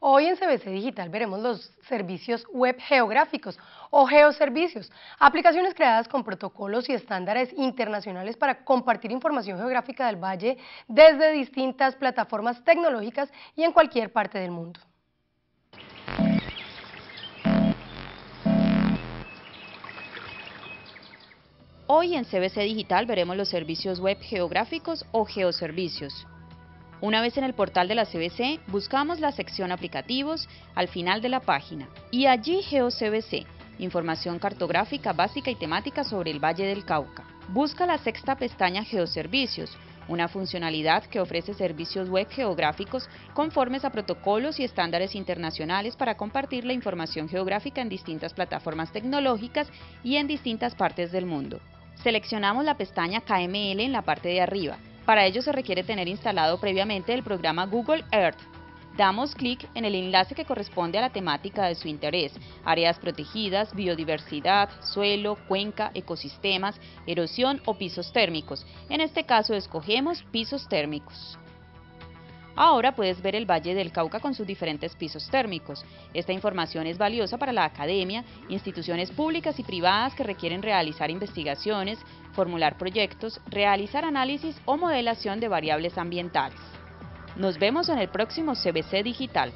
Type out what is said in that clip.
Hoy en CBC Digital veremos los servicios web geográficos o geoservicios, aplicaciones creadas con protocolos y estándares internacionales para compartir información geográfica del valle desde distintas plataformas tecnológicas y en cualquier parte del mundo. Hoy en CBC Digital veremos los servicios web geográficos o geoservicios. Una vez en el portal de la CBC, buscamos la sección Aplicativos al final de la página y allí GeoCBC, información cartográfica básica y temática sobre el Valle del Cauca. Busca la sexta pestaña Geoservicios, una funcionalidad que ofrece servicios web geográficos conformes a protocolos y estándares internacionales para compartir la información geográfica en distintas plataformas tecnológicas y en distintas partes del mundo. Seleccionamos la pestaña KML en la parte de arriba para ello se requiere tener instalado previamente el programa Google Earth. Damos clic en el enlace que corresponde a la temática de su interés, áreas protegidas, biodiversidad, suelo, cuenca, ecosistemas, erosión o pisos térmicos. En este caso escogemos pisos térmicos. Ahora puedes ver el Valle del Cauca con sus diferentes pisos térmicos. Esta información es valiosa para la academia, instituciones públicas y privadas que requieren realizar investigaciones, formular proyectos, realizar análisis o modelación de variables ambientales. Nos vemos en el próximo CBC Digital.